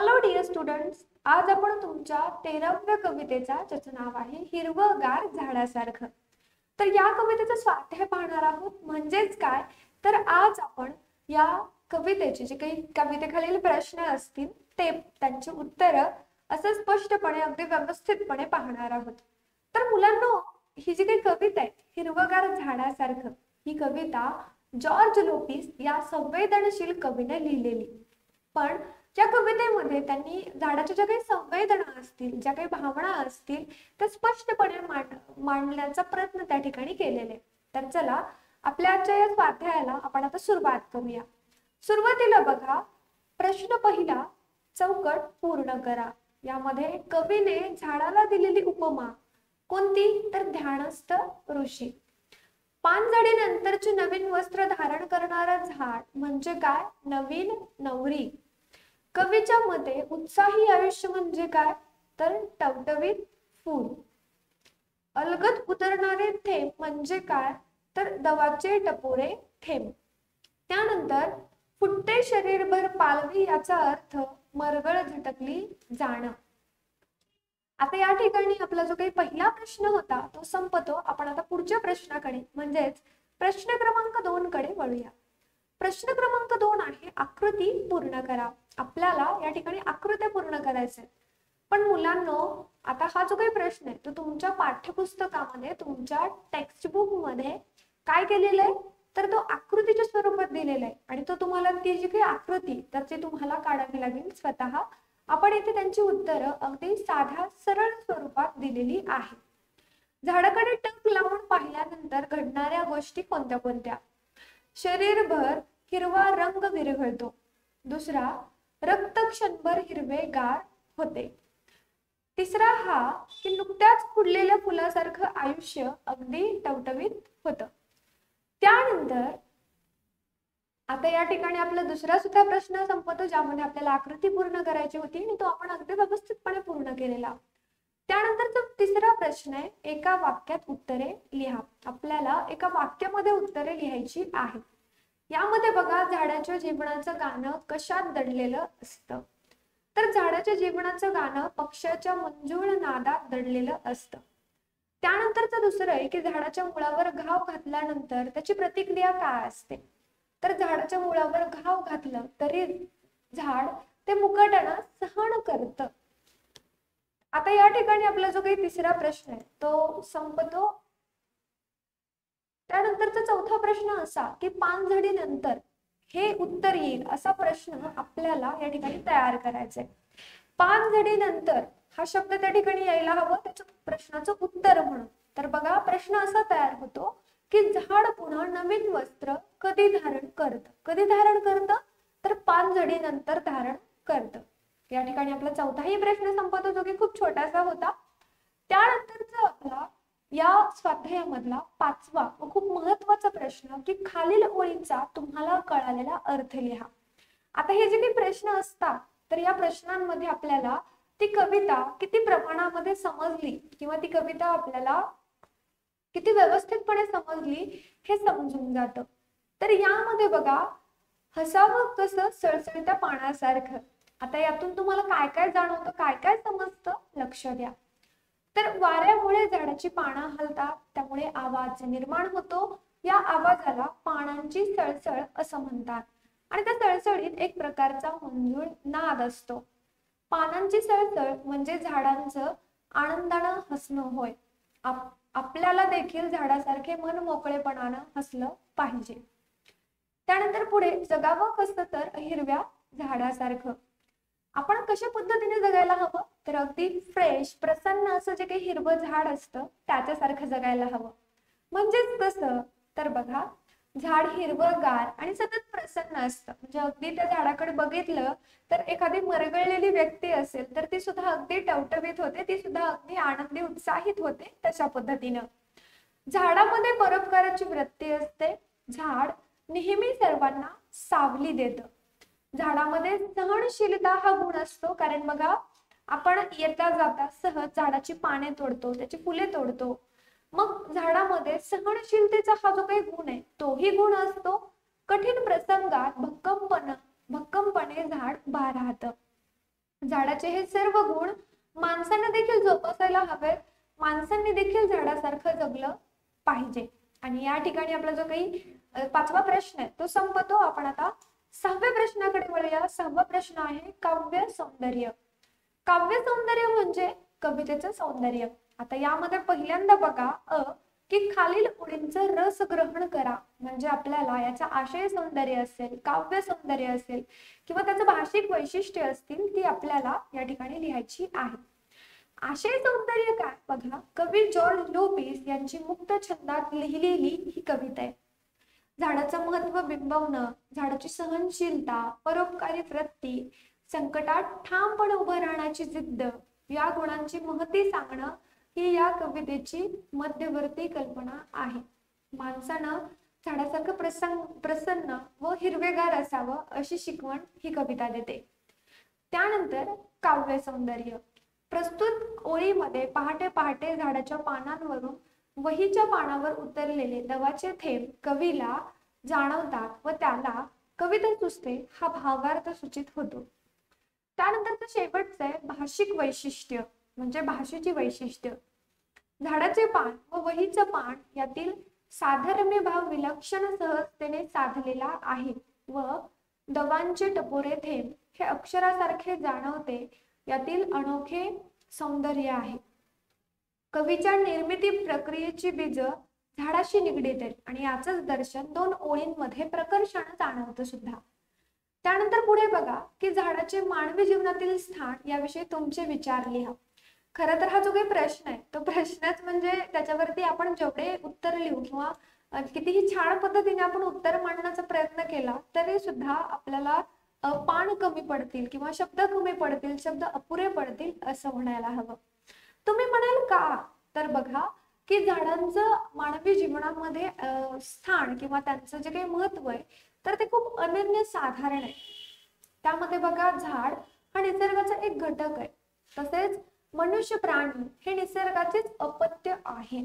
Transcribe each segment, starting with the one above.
Hello dear students आज आपण तुमच्या तेराव्या कवितेचा ज्याचं नाव आहे हिरवगार झाडासारखं. तर या कवितेचं स्वाध्याय पाहणार आहोत. म्हणजेच काय? तर आज आपण या कवितेचे जे काही कवितेखालील प्रश्न असतील ते त्यांची उत्तरं असं स्पष्टपणे अगदी व्यवस्थितपणे पाहणार आहोत. तर मुलांनो ही जी काही कविता आहे हिरवगार झाडासारखं ही कविता जॉर्ज लोपिस या संवेदनशील कवीने लिहिलेली. पण या कवितेमध्ये त्यांनी झाडाच्या ज्या काही संवेदना असतील ज्या काही भावना असतील त्या स्पष्टपणे मांड मांडण्याचा प्रयत्न त्या ठिकाणी केलेले तर चला आपल्या आजच्या या स्वाध्यायाला आपण आता सुरुवात करूया. सुरुवातीला बघा प्रश्न पहिला चौकट पूर्ण करा. यामध्ये कवीने झाडाला दिलेली उपमा कोणती? तर ध्यानस्थ ऋषी. पानझडीनंतरचे नवीन वस्त्र धारण करणारा झाड म्हणजे काय? नवीन नवरी. कवीच्या मते उत्साही आयुष्य म्हणजे काय? तर टवटवीत फूल अलगत उतरणारे थेंब म्हणजे काय? तर दवाचे टपोरे थेंब. त्यानंतर फुटते शरीरभर पालवी याचा अर्थ मरगळ झटकली जाणं. आता या ठिकाणी आपला जो काही पहिला प्रश्न होता तो संपतो. आपण आता पुढच्या प्रश्नाकडे म्हणजेच प्रश्न क्रमांक दोन कडे वळूया. प्रश्न क्रमांक दोन आहे आकृती पूर्ण करा. आपल्याला या ठिकाणी आकृत्या पूर्ण करायचे पण मुलांनो आता हा जो काही प्रश्न आहे तो तुमच्या पाठ्यपुस्तकामध्ये तुमच्या टेक्स्टबुकमध्ये काय केलेलं आहे? तर तो आकृतीच्या स्वरूपात दिलेला आहे. आणि तो तुम्हाला ती जी काही आकृती त्याचे तुम्हाला काढावी लागेल स्वतः. आपण इथे त्यांची उत्तरं अगदी साध्या सरळ स्वरूपात दिलेली आहे झाडाकडे टक लावून पाहिल्यानंतर घडणाऱ्या गोष्टी कोणत्या कोणत्या? शरीरभर हिरवा रंग विरघळतो. दुसरा रक्त क्षणभर हिरवे गार होते. तिसरा हा की नुकत्याच खुडलेल्या फुलासारखं आयुष्य अगदी टवटवीत होतं. त्यानंतर आता या ठिकाणी आपला दुसरा सुद्धा प्रश्न संपतो ज्यामध्ये आपल्याला आकृती पूर्ण करायची होती आणि तो आपण अगदी व्यवस्थितपणे पूर्ण केलेला. त्यानंतरचा तिसरा प्रश्न आहे एका वाक्यात उत्तरे लिहा. आपल्याला एका वाक्यामध्ये उत्तरे लिहायची आहेत. यामध्ये बघा झाडाच्या जीवनाचं गाणं कशात दडलेलं असतं? तर झाडाच्या जीवनाचं गाणं पक्षाच्या मंजूळ नादात दडलेलं असतं. त्यानंतरचं दुसरं आहे की झाडाच्या मुळावर घाव घातल्यानंतर त्याची प्रतिक्रिया काय असते? तर झाडाच्या मुळावर घाव घातलं तरी झाड ते मुकाट्यानं सहन करतं. आता या ठिकाणी आपला जो काही तिसरा प्रश्न आहे तो संपतो. त्यानंतरचा चौथा प्रश्न असा की पानझडी नंतर हे उत्तर येईल असा प्रश्न आपल्याला या ठिकाणी तयार करायचा आहे पानझडी नंतर हा शब्द त्या ठिकाणी यायला हवं त्याच्या प्रश्नाचं उत्तर म्हणून. तर बघा प्रश्न असा तयार होतो की झाड पुन्हा नवीन वस्त्र कधी धारण करत? कधी धारण करत? तर पानझडी नंतर धारण करतं. या ठिकाणी आपला चौथाही प्रश्न संपतो जो की खूप छोटासा होता. त्यानंतरचा आपला या स्वाध्यायामधला पाचवा व खूप महत्त्वाचा प्रश्न की खालील ओळींचा तुम्हाला कळालेला अर्थ लिहा. आता हे जे काही प्रश्न असतात तर या प्रश्नांमध्ये आपल्याला ती कविता किती प्रमाणामध्ये समजली किंवा ती कविता आपल्याला किती व्यवस्थितपणे समजली हे समजून जात. तर यामध्ये बघा हसावं कसं सळसळत्या पाण्यासारखं आता यातून तुम्हाला काय काय जाणवतं काय काय समजतं लक्ष द्या. तर वाऱ्यामुळे झाडाची पानं हलतात त्यामुळे आवाज निर्माण होतो. या आवाजाला पानांची सळसळ असं म्हणतात. आणि त्या सळसळीत एक प्रकारचा मंजूळ नाद असतो. पानांची सळसळ म्हणजे झाडांचं आनंदानं हसणं होय. आप आपल्याला देखील झाडासारखे मन मोकळेपणानं हसलं पाहिजे. त्यानंतर पुढे जगावं कसं तर हिरव्या झाडासारखं. आपण कशा पद्धतीने जगायला हवं? तर अगदी फ्रेश प्रसन्न असं जे काही हिरवं झाड असतं त्याच्यासारखं जगायला हवं. म्हणजेच कसं तर बघा झाड हिरवगार आणि सतत प्रसन्न असतं. म्हणजे अगदी त्या झाडाकडे बघितलं तर एखादी मरगळलेली व्यक्ती असेल तर ती सुद्धा अगदी टवटवीत होते ती सुद्धा अगदी आनंदी उत्साहित होते तशा पद्धतीनं. झाडामध्ये परोपकाराची वृत्ती असते. झाड नेहमी सर्वांना सावली देतं. झाडामध्ये सहनशीलता हा गुण असतो. कारण बघा आपण येता जाता सहज झाडाची पाने तोडतो त्याची फुले तोडतो. मग झाडामध्ये सहनशीलतेचा हा जो काही गुण आहे तोही गुण असतो. कठीण प्रसंगात भक्कमपण भक्कमपणे झाड उभा राहतं. झाडाचे हे सर्व गुण माणसांना देखील जोपासायला हवेत. माणसांनी देखील झाडासारखं जगलं पाहिजे. आणि या ठिकाणी आपला जो काही पाचवा प्रश्न आहे तो संपतो. आपण आता सहाव्या प्रश्नाकडे वळूया. सहावा प्रश्न आहे काव्य सौंदर्य. काव्य सौंदर्य म्हणजे कवितेचं सौंदर्य. आता यामध्ये पहिल्यांदा बघा अ की खालील ओळींचं रस ग्रहण करा. म्हणजे आपल्याला याचा आशय सौंदर्य असेल काव्य सौंदर्य असेल किंवा त्याचं भाषिक वैशिष्ट्य असतील ती आपल्याला या ठिकाणी लिहायची आहे. आशय सौंदर्य काय? बघा कवी जॉर्ज लोपिस यांची मुक्त छंदात लिहिलेली ही कविता आहे. झाडाचं महत्त्व बिंबवणं झाडाची सहनशीलता परोपकारी वृत्ती संकटात ठामपणे उभं राहण्याची जिद्द या गुणांची महती सांगणं ही या कवितेची मध्यवर्ती कल्पना आहे. माणसानं झाडासारखं प्रसन्न प्रसन्न व हिरवेगार असावं अशी शिकवण ही कविता देते. त्यानंतर काव्य सौंदर्य. प्रस्तुत ओळीमध्ये पहाटे पहाटे झाडाच्या पानांवरून वहीच्या पानावर उतरलेले दवाचे थेंब कवीला जाणवतात व त्याला कविता सुचते हा भावार्थ सूचित होतो. त्यानंतरचं शेवटचं आहे भाषिक वैशिष्ट्य म्हणजे भाषेची वैशिष्ट्य. झाडाचे पान व वहीचं पान यातील साधर्म्य भाव विलक्षण सहजतेने साधलेला आहे व दवांचे टपोरे थेंब हे अक्षरासारखे जाणवते यातील अनोखे सौंदर्य आहे. कवीच्या निर्मिती प्रक्रियेची बीज झाडाशी निगडीत आहेत आणि याच दर्शन दोन ओळींमध्ये प्रकर्षाने जाणवतं सुद्धा. त्यानंतर पुढे बघा की झाडाचे मानवी जीवनातील स्थान याविषयी तुमचे विचार लिहा. खर तर हा जो काही प्रश्न आहे तो प्रश्नच म्हणजे त्याच्यावरती आपण जेवढे उत्तर लिहू किंवा कितीही छान पद्धतीने आपण उत्तर मांडण्याचा प्रयत्न केला तरी सुद्धा आपल्याला पान कमी पडतील किंवा शब्द कमी पडतील शब्द अपुरे पडतील असं म्हणायला हवं. तुम्ही म्हणाल का? तर बघा की झाडांचं मानवी जीवनामध्ये स्थान किंवा त्यांचं जे काही महत्त्व आहे तर ते खूप अनन्य साधारण आहे. त्यामध्ये बघा झाड हा निसर्गाचा एक घटक आहे. तसेच मनुष्य प्राणी हे निसर्गाचेच अपत्य आहे.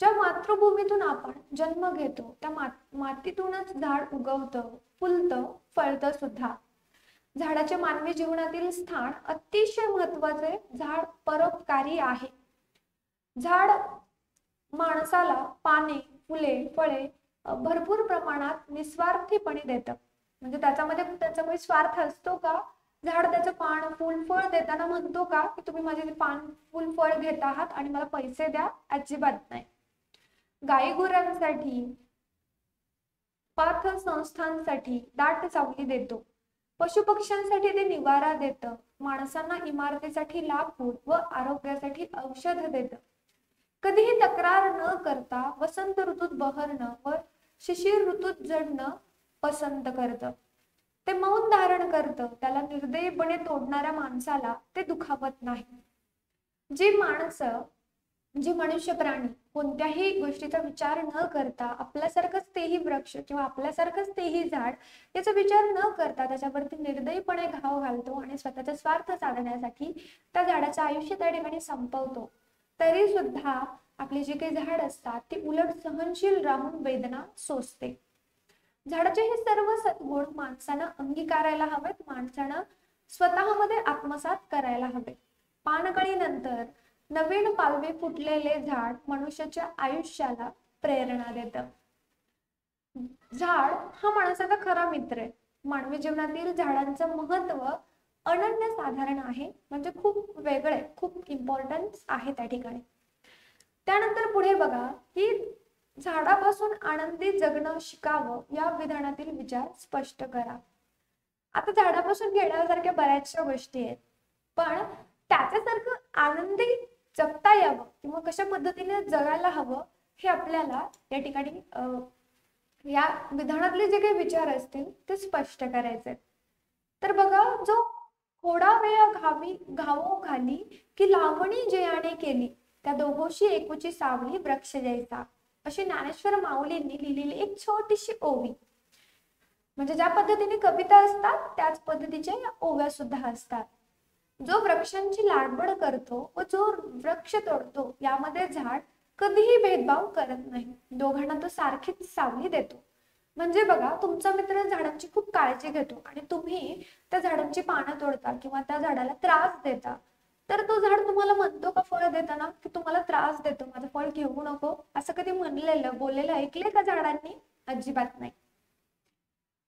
ज्या मातृभूमीतून आपण जन्म घेतो त्या मातीतूनच झाड उगवतं फुलतं फळतं सुद्धा. झाडाचे मानवी जीवनातील स्थान अतिशय महत्त्वाचे झाड परोपकारी आहे. झाड माणसाला पाने फुले फळे भरपूर प्रमाणात निस्वार्थीपणे देतं. म्हणजे त्याच्यामध्ये त्याचा काही स्वार्थ असतो का? झाड त्याचं पान फुल फळ देताना म्हणतो का? की तुम्ही माझे पान फुल फळ घेत आहात आणि मला पैसे द्या अजिबात नाही. गाई गुरांसाठी पाथ संस्थांसाठी दाट सावली देतो. पशुपक्ष्यांसाठी ते निवारा देत. माणसांना इमारतीसाठी लाकूड व आरोग्यासाठी औषध देत. कधीही तक्रार न करता वसंत ऋतूत बहरणं व शिशिर ऋतूत जडणं पसंत करतं. ते मौन धारण करतं. त्याला निर्दयीपणे तोडणाऱ्या माणसाला ते दुखावत नाही. जी माणसं जी मनुष्य प्राणी कोणत्याही गोष्टीचा विचार न करता आपल्यासारखंच तेही वृक्ष किंवा आपल्यासारखंच तेही झाड याचा विचार न करता त्याच्यावरती निर्दयीपणे घाव घालतो आणि स्वतःचा स्वार्थ साधण्यासाठी त्या झाडाचं आयुष्य त्या ठिकाणी संपवतो. तरी सुद्धा आपली जी काही झाड असतात ती उलट सहनशील राहून वेदना सोसते. झाडाचे हे सर्व सद्गुण माणसानं अंगीकारायला हवेत माणसानं स्वतःमध्ये आत्मसात करायला हवे. पानकळीनंतर नवीन पालवी फुटलेले झाड मनुष्याच्या आयुष्याला प्रेरणा देत. झाड हा माणसाचा खरा मित्र आहे. मानवी जीवनातील झाडांचं महत्त्व अनन्य साधारण आहे. म्हणजे खूप वेगळे खूप इम्पॉर्टन्स आहे त्या ठिकाणी. त्यानंतर पुढे बघा की झाडापासून आनंदी जगणं शिकावं या विधानातील विचार स्पष्ट करा. आता झाडापासून घेण्यासारख्या बऱ्याचशा गोष्टी आहेत. पण त्याच्यासारखं आनंदी जगता यावं किंवा कशा पद्धतीने जगायला हवं हे आपल्याला या ठिकाणी या विधानातले जे काही विचार असतील ते स्पष्ट करायचे तर बघा जो थोडा वेळ घावी घावो घाली की लावणी जयाने केली त्या दोघोशी एकूची सावली वृक्ष जैसा अशी ज्ञानेश्वर माऊलींनी लिहिलेली एक छोटीशी ओवी. म्हणजे ज्या पद्धतीने कविता असतात त्याच पद्धतीच्या या ओव्या सुद्धा असतात. जो वृक्षांची लागवड करतो व जो वृक्ष तोडतो यामध्ये झाड कधीही भेदभाव करत नाही. दोघांना तो सारखीच सावली देतो. म्हणजे बघा तुमचा मित्र झाडांची खूप काळजी घेतो आणि तुम्ही त्या झाडांची पानं तोडता किंवा त्या झाडाला त्रास देता. तर तो झाड तुम्हाला म्हणतो का फळ देताना? की तुम्हाला त्रास देतो माझं फळ घेऊ नको? असं कधी म्हणलेलं बोललेलं ऐकले का झाडांनी? अजिबात नाही.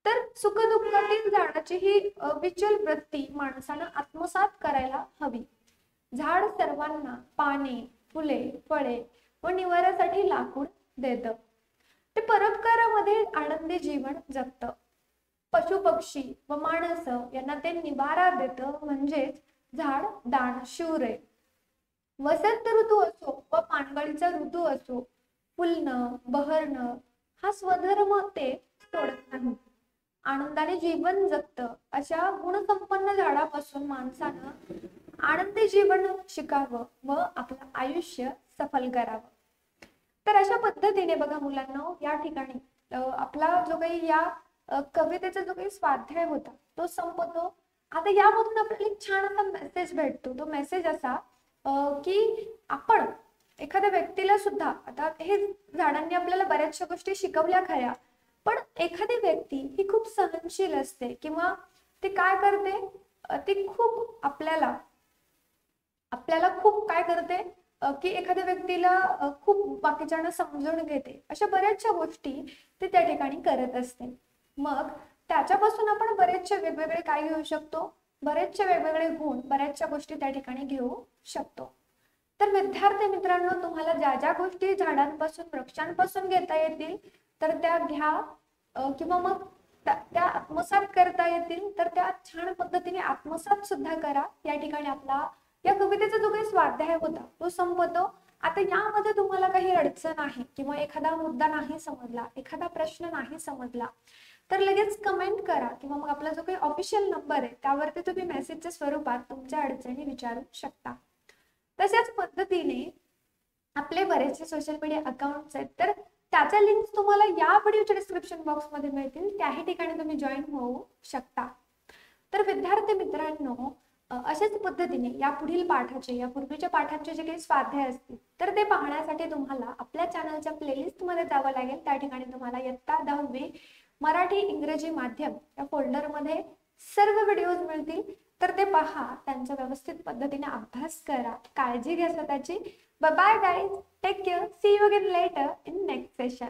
तर सुखदुःखातील झाडाची ही विचल वृत्ती माणसानं आत्मसात करायला हवी. झाड सर्वांना पाने फुले फळे व निवाऱ्यासाठी लाकूड देत. ते परोपकारामध्ये आनंदी जीवन जगत. पशु पक्षी व माणस यांना ते निवारा देत म्हणजेच झाड दानशूर आहे वसंत ऋतू असो व पानगळीचा ऋतू असो फुलणं बहरणं हा स्वधर्म ते सोडत नाही आनंदाने जीवन जगत. अशा गुणसंपन्न झाडापासून माणसानं आनंदी जीवन शिकावं व आपलं आयुष्य सफल करावं. तर अशा पद्धतीने बघा मुलांना या ठिकाणी आपला जो काही या कवितेचा जो काही स्वाध्याय होता तो संपतो आता यामधून आपल्याला एक छान असा मेसेज भेटतो. तो मेसेज असा की आपण एखाद्या व्यक्तीला सुद्धा आता हे झाडांनी आपल्याला बऱ्याचशा गोष्टी शिकवल्या खऱ्या पण एखादी व्यक्ती ही खूप सहनशील असते किंवा ते काय करते? ती खूप आपल्याला आपल्याला खूप काय करते? की एखाद्या व्यक्तीला खूप बाकीच्यांना समजून घेते. अशा बऱ्याचशा गोष्टी ते त्या ठिकाणी करत असते. मग त्याच्यापासून आपण बरेचसे वेगवेगळे काय घेऊ शकतो? बरेचसे वेगवेगळे गुण बऱ्याचशा गोष्टी त्या ठिकाणी घेऊ शकतो. तर विद्यार्थी मित्रांनो तुम्हाला ज्या ज्या गोष्टी झाडांपासून वृक्षांपासून घेता येतील तर त्या घ्या किंवा मग त्या आत्मसात करता येतील तर त्या छान पद्धतीने आत्मसात सुद्धा करा. या ठिकाणी आपला या कवितेचा जो काही स्वाध्याय होता तो संपतो. आता यामध्ये तुम्हाला काही अडचण आहे किंवा एखादा मुद्दा नाही समजला एखादा प्रश्न नाही समजला तर लगेच कमेंट करा किंवा मग आपला जो काही ऑफिशियल नंबर आहे त्यावरती तुम्ही मेसेजच्या स्वरूपात तुमच्या अडचणी विचारू शकता. तशाच पद्धतीने आपले बरेचसे सोशल मीडिया अकाउंट्स आहेत तर त्याच्या लिंक्स तुम्हाला या व्हिडिओच्या डिस्क्रिप्शन बॉक्समध्ये मिळतील. त्याही ठिकाणी तुम्ही जॉईन होऊ शकता. तर विद्यार्थी मित्रांनो अशाच पद्धतीने या पुढील पाठाचे या पूर्वीच्या पाठांचे जे काही स्वाध्याय असतील तर ते पाहण्यासाठी तुम्हाला आपल्या चॅनलच्या प्लेलिस्टमध्ये जावं लागेल. त्या ठिकाणी तुम्हाला इयत्ता दहावी मराठी इंग्रजी माध्यम या फोल्डरमध्ये सर्व व्हिडिओज मिळतील. तर ते पहा त्यांचा व्यवस्थित पद्धतीने अभ्यास करा काळजी घ्या स्वतःची. Bye guys take care see you again later in next session